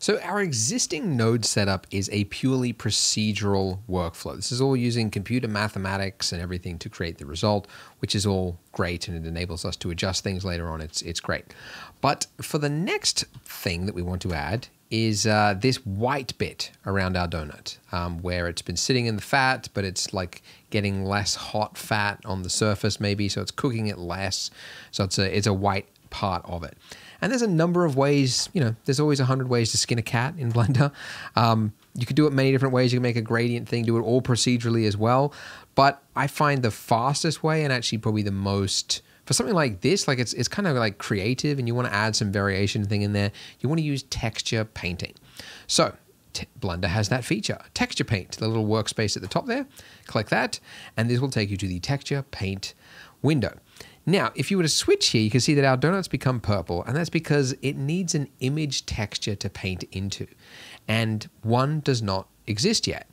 So our existing node setup is a purely procedural workflow. This is all using computer mathematics and everything to create the result, which is all great and it enables us to adjust things later on. It's, it's great. But for the next thing that we want to add is uh, this white bit around our donut um, where it's been sitting in the fat, but it's like getting less hot fat on the surface maybe, so it's cooking it less. So it's a, it's a white part of it. And there's a number of ways, you know, there's always a hundred ways to skin a cat in Blender. Um, you could do it many different ways. You can make a gradient thing, do it all procedurally as well. But I find the fastest way and actually probably the most for something like this, like it's it's kind of like creative and you want to add some variation thing in there, you want to use texture painting. So Blender has that feature, texture paint, the little workspace at the top there. Click that, and this will take you to the texture paint window. Now, if you were to switch here, you can see that our donuts become purple, and that's because it needs an image texture to paint into, and one does not exist yet.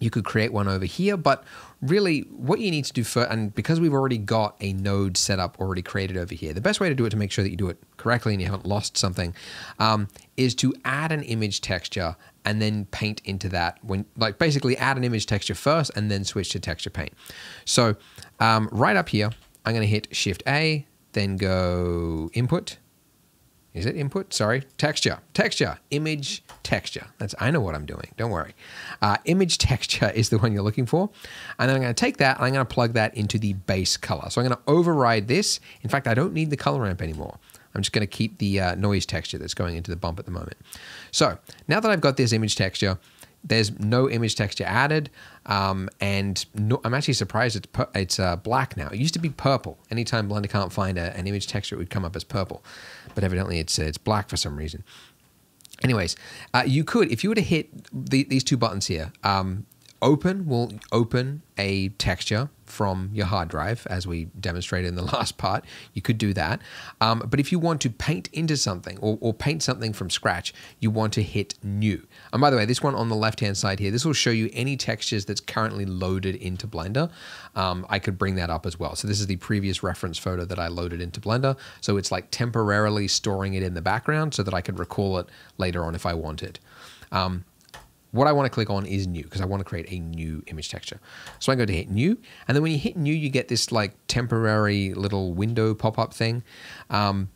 You could create one over here, but really what you need to do first, and because we've already got a node set up already created over here, the best way to do it to make sure that you do it correctly and you haven't lost something um, is to add an image texture and then paint into that when like basically add an image texture first and then switch to texture paint. So um, right up here, I'm going to hit Shift A, then go Input. Is it input? Sorry, texture, texture, image, texture. That's I know what I'm doing. Don't worry. Uh, image texture is the one you're looking for, and then I'm going to take that and I'm going to plug that into the base color. So I'm going to override this. In fact, I don't need the color ramp anymore. I'm just going to keep the uh, noise texture that's going into the bump at the moment. So now that I've got this image texture, there's no image texture added, um, and no, I'm actually surprised it's it's uh, black now. It used to be purple. Anytime Blender can't find a, an image texture, it would come up as purple, but evidently it's uh, it's black for some reason. Anyways, uh, you could if you were to hit the, these two buttons here. Um, open will open a texture from your hard drive, as we demonstrated in the last part. You could do that. Um, but if you want to paint into something or, or, paint something from scratch, you want to hit new. And by the way, this one on the left-hand side here, this will show you any textures that's currently loaded into Blender. Um, I could bring that up as well. So this is the previous reference photo that I loaded into Blender. So it's like temporarily storing it in the background so that I could recall it later on if I wanted. Um, what I want to click on is new because I want to create a new image texture. So I go to hit new, and then when you hit new, you get this like temporary little window pop-up thing. Um,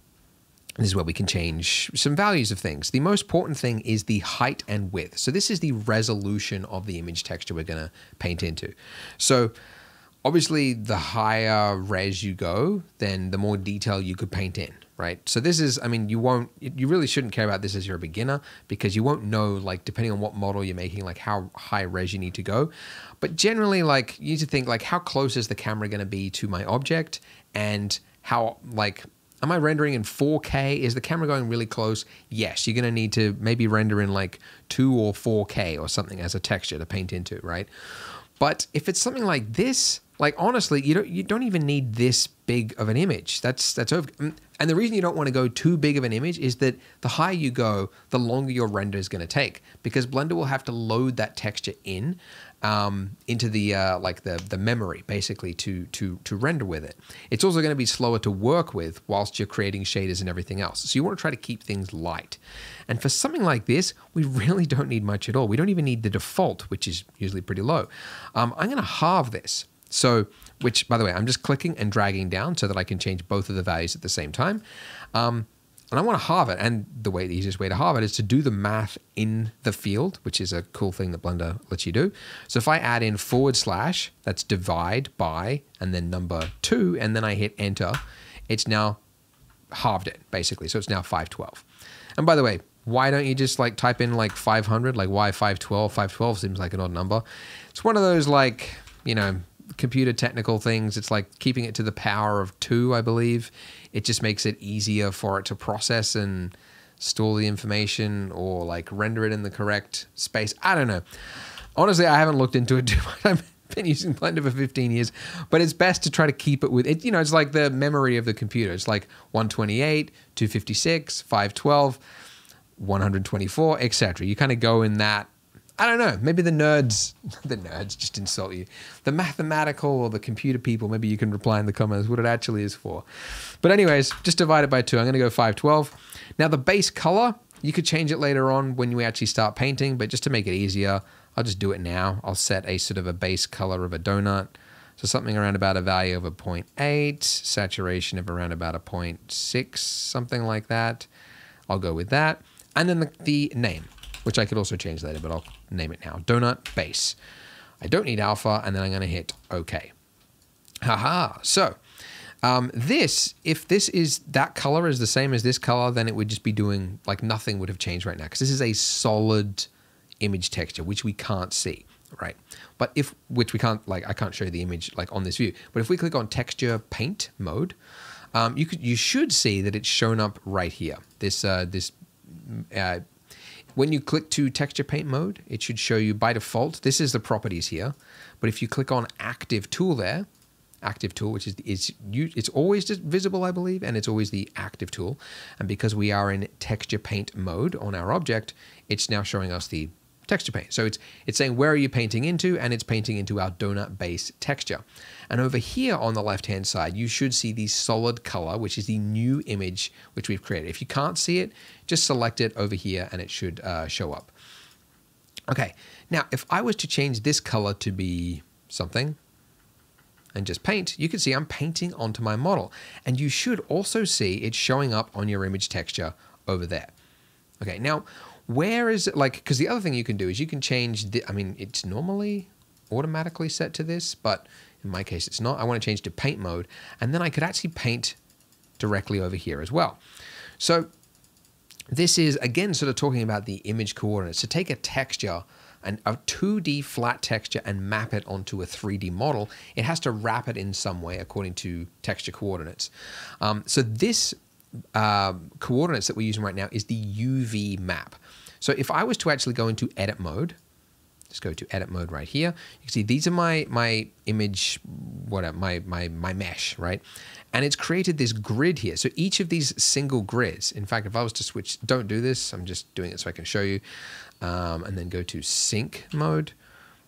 this is where we can change some values of things. The most important thing is the height and width. So this is the resolution of the image texture we're going to paint into. So obviously the higher res you go, then the more detail you could paint in right? So this is, I mean, you won't, you really shouldn't care about this as you're a beginner because you won't know, like, depending on what model you're making, like how high res you need to go. But generally, like, you need to think, like, how close is the camera going to be to my object and how, like, am I rendering in 4K? Is the camera going really close? Yes, you're going to need to maybe render in like 2 or 4K or something as a texture to paint into, right? But if it's something like this, like honestly, you don't you don't even need this big of an image. That's that's over. Mm, and the reason you don't want to go too big of an image is that the higher you go, the longer your render is going to take because Blender will have to load that texture in um, into the uh, like the the memory basically to to to render with it. It's also going to be slower to work with whilst you're creating shaders and everything else. So you want to try to keep things light. And for something like this, we really don't need much at all. We don't even need the default, which is usually pretty low. Um, I'm going to halve this. So, which by the way, I'm just clicking and dragging down so that I can change both of the values at the same time. Um, and I want to halve it. And the way the easiest way to halve it is to do the math in the field, which is a cool thing that Blender lets you do. So if I add in forward slash, that's divide by, and then number two, and then I hit enter, it's now halved it basically. So it's now 512. And by the way, why don't you just like type in like 500? Like why 512? 512 seems like an odd number. It's one of those like, you know, computer technical things. It's like keeping it to the power of two, I believe. It just makes it easier for it to process and store the information or like render it in the correct space. I don't know. Honestly, I haven't looked into it too much. I've been using Blender for 15 years, but it's best to try to keep it with it. You know, it's like the memory of the computer. It's like 128, 256, 512, 124, etc. You kind of go in that I don't know. Maybe the nerds, the nerds just insult you. The mathematical or the computer people, maybe you can reply in the comments what it actually is for. But anyways, just divide it by two. I'm going to go 512. Now the base color You could change it later on when you actually start painting, but just to make it easier, I'll just do it now. I'll set a sort of a base color of a donut. So something around about a value of a 0.8, saturation of around about a 0.6, something like that. I'll go with that. And then the, the name, which I could also change later, but I'll name it now. Donut base. I don't need alpha, and then I'm going to hit OK. Haha. So um, this, if this is that color is the same as this color, then it would just be doing like nothing would have changed right now because this is a solid image texture, which we can't see, right? But if, which we can't, like, I can't show you the image like on this view, but if we click on texture paint mode, um, you could, you should see that it's shown up right here. This, uh, this, uh, when you click to texture paint mode, it should show you by default, this is the properties here. But if you click on active tool there, active tool, which is is it's always just visible, I believe, and it's always the active tool. And because we are in texture paint mode on our object, it's now showing us the texture paint. So it's it's saying where are you painting into, and it's painting into our donut base texture. And over here on the left hand side, you should see the solid color, which is the new image which we've created. If you can't see it, just select it over here, and it should uh, show up. Okay, now if I was to change this color to be something, and just paint, you can see I'm painting onto my model. And you should also see it showing up on your image texture over there. Okay, now where is it like, because the other thing you can do is you can change, the, I mean, it's normally automatically set to this, but in my case it's not. I want to change to paint mode, and then I could actually paint directly over here as well. So this is, again, sort of talking about the image coordinates. To take a texture and a 2D flat texture and map it onto a 3D model, it has to wrap it in some way according to texture coordinates. Um, so this uh, coordinates that we're using right now is the UV map. So if I was to actually go into edit mode, just go to edit mode right here. You can see these are my my image, whatever, my my my mesh, right? And it's created this grid here. So each of these single grids, in fact, if I was to switch, don't do this, I'm just doing it so I can show you, um, and then go to sync mode,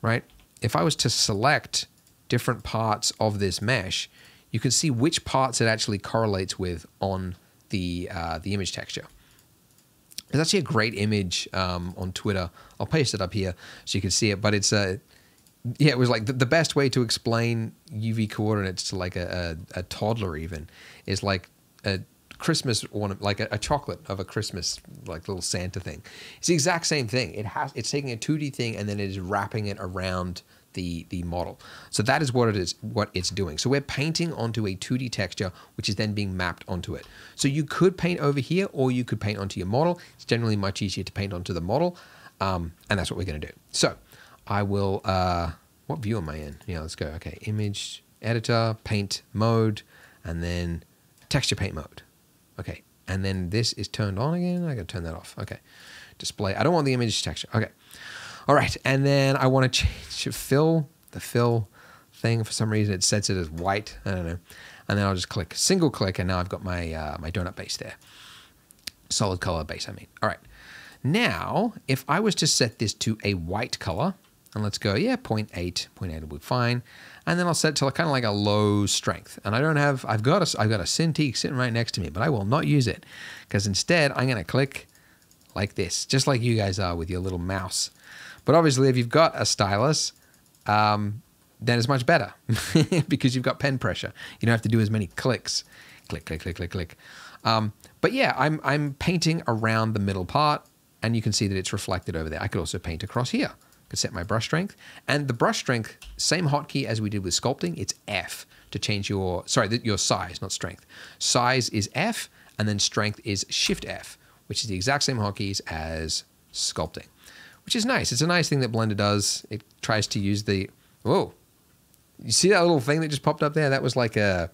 right? If I was to select different parts of this mesh, you can see which parts it actually correlates with on the uh, the image texture. There's actually a great image um, on Twitter. I'll paste it up here so you can see it. But it's a yeah, it was like the, the best way to explain UV coordinates to like a, a, a toddler even is like a Christmas ornament, like a, a, chocolate of a Christmas like little Santa thing. It's the exact same thing. It has it's taking a 2D thing and then it is wrapping it around the the model. So that is what it is what it's doing. So we're painting onto a 2D texture which is then being mapped onto it. So you could paint over here or you could paint onto your model. It's generally much easier to paint onto the model. Um, and that's what we're going to do. So I will uh, what view am I in? Yeah, let's go. Okay, image editor, paint mode, and then texture paint mode. Okay, and then this is turned on again. I got to turn that off. Okay, display. I don't want the image texture. Okay, all right, and then I want to change fill the fill thing. For some reason, it sets it as white. I don't know. And then I'll just click single click, and now I've got my uh, my donut base there. Solid color base, I mean. All right. Now, if I was to set this to a white color, and let's go, yeah, 0.8, 0.8 will be fine. And then I'll set it to kind of like a low strength. And I don't have, I've got a, I've got a Cintiq sitting right next to me, but I will not use it because instead I'm going to click like this, just like you guys are with your little mouse. But obviously, if you've got a stylus, um, then it's much better because you've got pen pressure. You don't have to do as many clicks. Click, click, click, click, click. Um, but yeah, I'm, I'm painting around the middle part and you can see that it's reflected over there. I could also paint across here. I could set my brush strength. And the brush strength, same hotkey as we did with sculpting, it's F to change your, sorry, your size, not strength. Size is F, and then strength is Shift F, which is the exact same hotkeys as sculpting which is nice. It's a nice thing that Blender does. It tries to use the whoa. You see that little thing that just popped up there? That was like a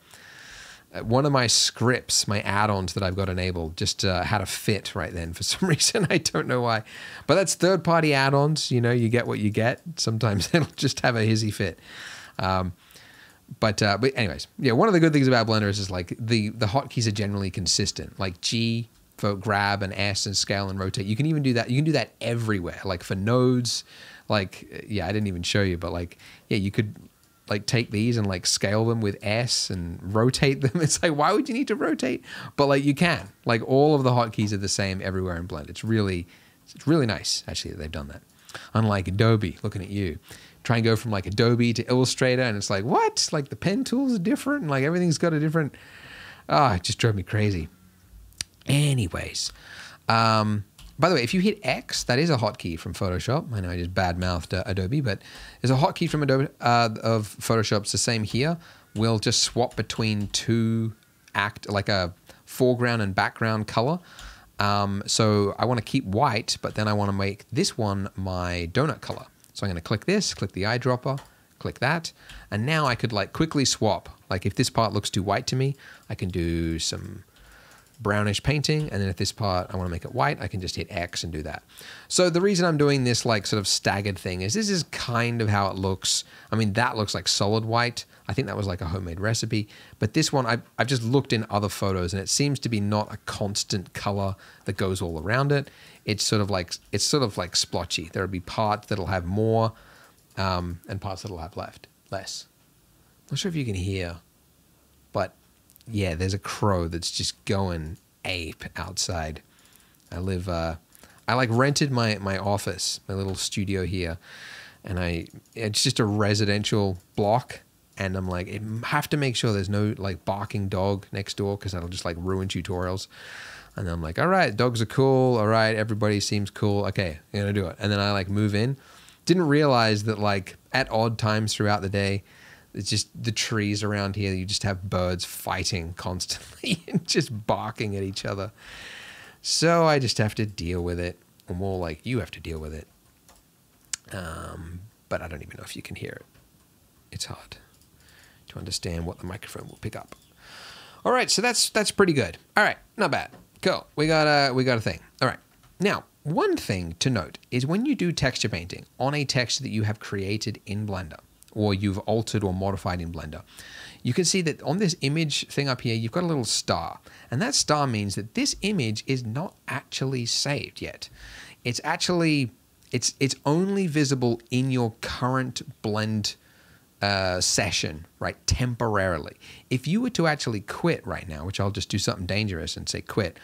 one of my scripts, my add-ons that I've got enabled, just uh, had a fit right then for some reason. I don't know why, but that's third-party add-ons. You know, you get what you get. Sometimes it'll just have a hizzy fit. Um, but uh, but anyways, yeah. One of the good things about Blender is, is like the the hotkeys are generally consistent. Like G for grab and S and scale and rotate. You can even do that. You can do that everywhere. Like for nodes, like yeah, I didn't even show you, but like yeah, you could like take these and like scale them with S and rotate them. It's like why would you need to rotate? But like you can. Like all of the hotkeys are the same everywhere in Blend. It's really it's really nice actually that they've done that. Unlike Adobe, looking at you. Try and go from like Adobe to Illustrator and it's like what? Like the pen tools are different and like everything's got a different ah, oh, it just drove me crazy. Anyways, um, by the way, if you hit X, that is a hotkey from Photoshop. I know I just badmouthed uh, Adobe, but there's a hotkey from Adobe uh, of Photoshop. It's the same here. We'll just swap between two act like a foreground and background color. Um, so I want to keep white, but then I want to make this one my donut color. So I'm going to click this, click the eyedropper, click that, and now I could like quickly swap. Like if this part looks too white to me, I can do some brownish painting. And then at this part, I want to make it white, I can just hit X and do that. So the reason I'm doing this like sort of staggered thing is this is kind of how it looks. I mean, that looks like solid white. I think that was like a homemade recipe. But this one, I've, I've just looked in other photos and it seems to be not a constant color that goes all around it. It's sort of like, it's sort of like splotchy. There'll be parts that'll have more um, and parts that'll have left, less. Not sure if you can hear, but yeah, there's a crow that's just going ape outside. I live. Uh, I like rented my my office, my little studio here, and I it's just a residential block. And I'm like, I have to make sure there's no like barking dog next door because that'll just like ruin tutorials. And I'm like, all right, dogs are cool. All right, everybody seems cool. Okay, I'm gonna do it. And then I like move in. Didn't realize that like at odd times throughout the day, it's just the trees around here. You just have birds fighting constantly and just barking at each other. So I just have to deal with it. Or more like you have to deal with it. Um, but I don't even know if you can hear it. It's hard to understand what the microphone will pick up. All right, so that's that's pretty good. All right, not bad. Cool. We got a we got a thing. All right. Now, one thing to note is when you do texture painting on a texture that you have created in Blender, or you've altered or modified in Blender. You can see that on this image thing up here, you've got a little star. And that star means that this image is not actually saved yet. It's actually, it's, it's only visible in your current blend uh, session, right, temporarily. If you were to actually quit right now, which I'll just do something dangerous and say quit,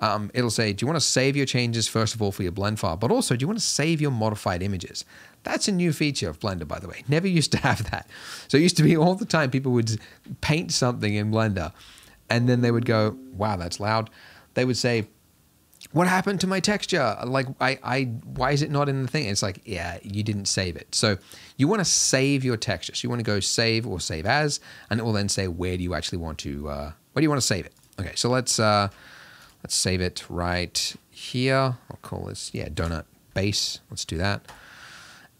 um, it'll say, do you want to save your changes, first of all, for your blend file, but also, do you want to save your modified images? That's a new feature of Blender, by the way. Never used to have that. So it used to be all the time people would paint something in Blender and then they would go, wow, that's loud. They would say, what happened to my texture? Like, I, I, why is it not in the thing? It's like, yeah, you didn't save it. So you want to save your texture. So you want to go save or save as, and it will then say, where do you actually want to, uh, where do you want to save it? Okay, so let's, uh, let's save it right here. I'll call this, yeah, donut base. Let's do that.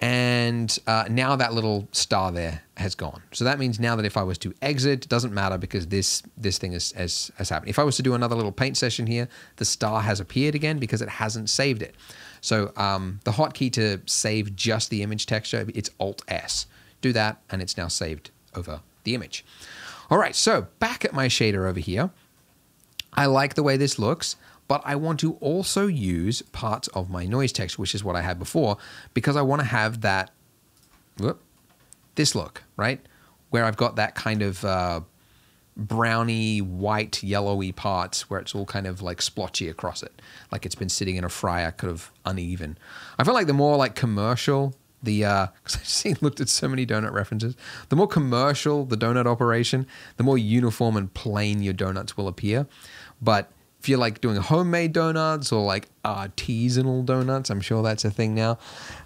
And uh, now that little star there has gone. So that means now that if I was to exit, it doesn't matter because this this thing has, has, has happened. If I was to do another little paint session here, the star has appeared again because it hasn't saved it. So um, the hotkey to save just the image texture, it's Alt S. Do that and it's now saved over the image. All right, so back at my shader over here. I like the way this looks but I want to also use parts of my noise text, which is what I had before, because I want to have that, whoop, this look, right? Where I've got that kind of uh, browny, white, yellowy parts where it's all kind of like splotchy across it, like it's been sitting in a fryer, kind of uneven. I feel like the more like commercial the uh because I've seen looked at so many donut references. The more commercial the donut operation, the more uniform and plain your donuts will appear. But if you're like doing homemade donuts or like artisanal donuts, I'm sure that's a thing now.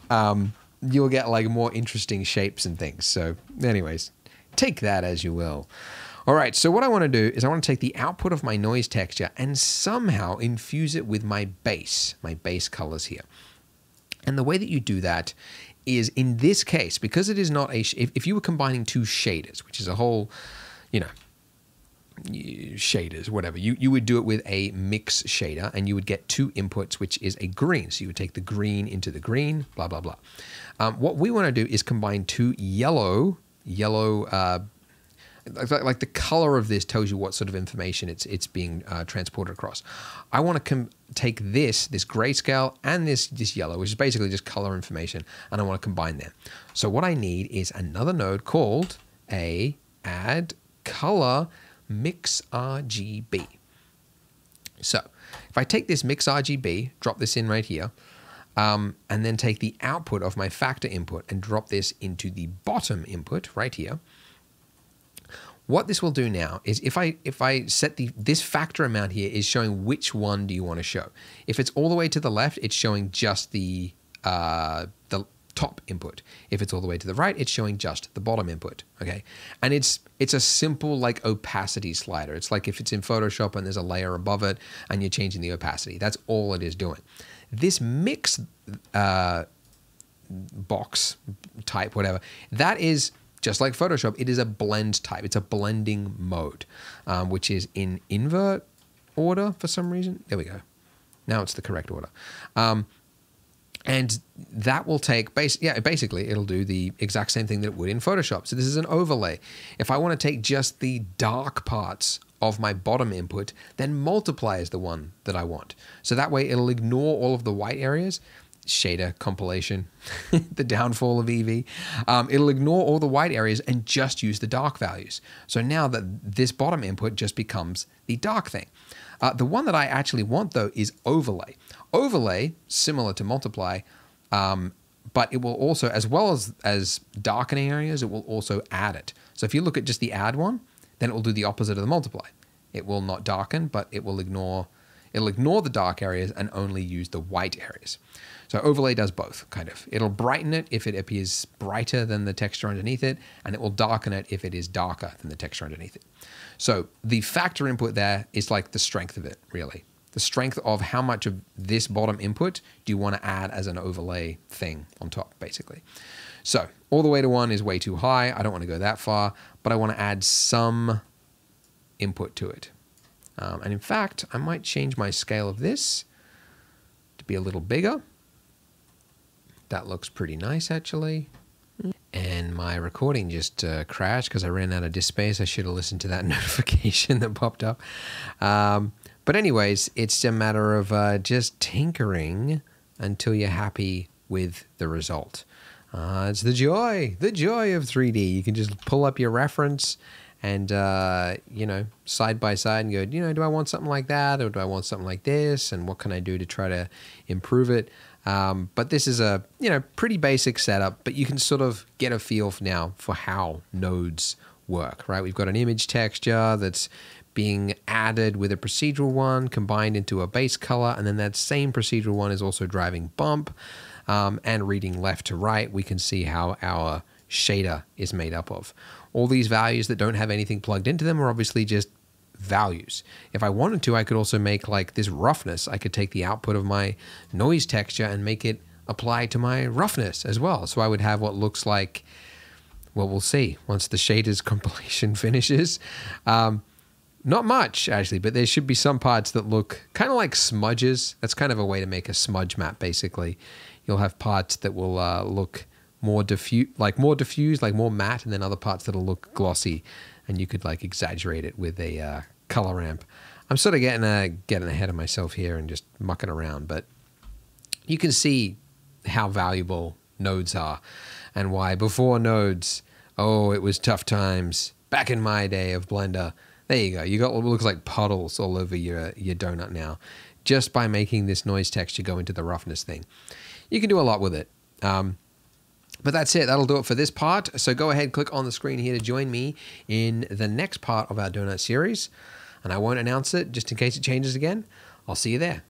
Um, you'll get like more interesting shapes and things. So, anyways, take that as you will. All right, so what I want to do is I want to take the output of my noise texture and somehow infuse it with my base, my base colors here. And the way that you do that is in this case, because it is not a, if, if you were combining two shaders, which is a whole, you know, shaders, whatever. You, you would do it with a mix shader and you would get two inputs, which is a green. So you would take the green into the green, blah, blah, blah. Um, what we want to do is combine two yellow, yellow, uh, like, like the color of this tells you what sort of information it's it's being uh, transported across. I want to take this this grayscale and this this yellow, which is basically just color information, and I want to combine them. So what I need is another node called a add color mix RGB. So if I take this mix RGB, drop this in right here, um, and then take the output of my factor input and drop this into the bottom input right here. What this will do now is if I if I set the this factor amount here is showing which one do you want to show. If it's all the way to the left, it's showing just the uh, the top input. If it's all the way to the right, it's showing just the bottom input. Okay, and it's it's a simple like opacity slider. It's like if it's in Photoshop and there's a layer above it and you're changing the opacity. That's all it is doing. This mix uh, box type, whatever, that is just like Photoshop, it is a blend type. It's a blending mode, um, which is in invert order for some reason. There we go. Now it's the correct order. Um, and that will take base yeah basically it'll do the exact same thing that it would in photoshop. So this is an overlay. If i want to take just the dark parts of my bottom input then multiply is the one that i want. So that way it'll ignore all of the white areas shader compilation the downfall of Eevee. um, it'll ignore all the white areas and just use the dark values so now that this bottom input just becomes the dark thing uh, the one that i actually want though is overlay Overlay, similar to multiply, um, but it will also, as well as, as darkening areas, it will also add it. So if you look at just the add one, then it will do the opposite of the multiply. It will not darken, but it will ignore it'll ignore the dark areas and only use the white areas. So overlay does both, kind of. It'll brighten it if it appears brighter than the texture underneath it, and it will darken it if it is darker than the texture underneath it. So the factor input there is like the strength of it, really the strength of how much of this bottom input do you want to add as an overlay thing on top, basically. So all the way to one is way too high. I don't want to go that far, but I want to add some input to it. Um, and in fact, I might change my scale of this to be a little bigger. That looks pretty nice, actually. And my recording just uh, crashed because I ran out of disk space. I should have listened to that notification that popped up. Um, but anyways, it's a matter of uh, just tinkering until you're happy with the result. Uh, it's the joy, the joy of 3D. You can just pull up your reference and, uh, you know, side by side and go, you know, do I want something like that or do I want something like this? And what can I do to try to improve it? Um, but this is a, you know, pretty basic setup, but you can sort of get a feel now for how nodes work, right? We've got an image texture that's being added with a procedural one combined into a base color, and then that same procedural one is also driving bump um, and reading left to right. We can see how our shader is made up of. All these values that don't have anything plugged into them are obviously just values. If I wanted to, I could also make like this roughness. I could take the output of my noise texture and make it apply to my roughness as well. So I would have what looks like, well, we'll see once the shaders compilation finishes. Um, not much, actually, but there should be some parts that look kind of like smudges. That's kind of a way to make a smudge map, basically. You'll have parts that will uh, look more diffuse, like more diffused, like more matte, and then other parts that'll look glossy, and you could like exaggerate it with a uh, color ramp. I'm sort of getting uh, getting ahead of myself here and just mucking around, but you can see how valuable nodes are and why before nodes, oh, it was tough times back in my day of Blender there you go. You got what looks like puddles all over your your donut now, just by making this noise texture go into the roughness thing. You can do a lot with it. Um, but that's it. That'll do it for this part. So go ahead, click on the screen here to join me in the next part of our donut series. And I won't announce it just in case it changes again. I'll see you there.